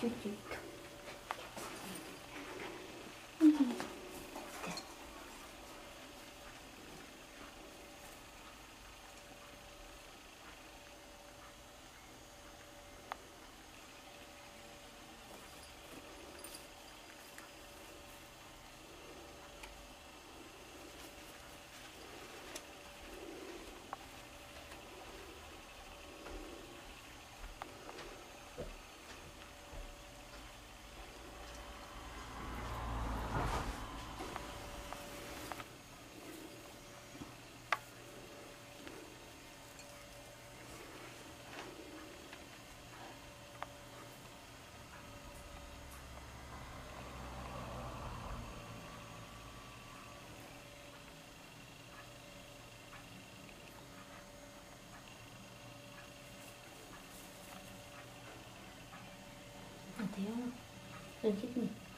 Чуть-чуть. Thank you. me.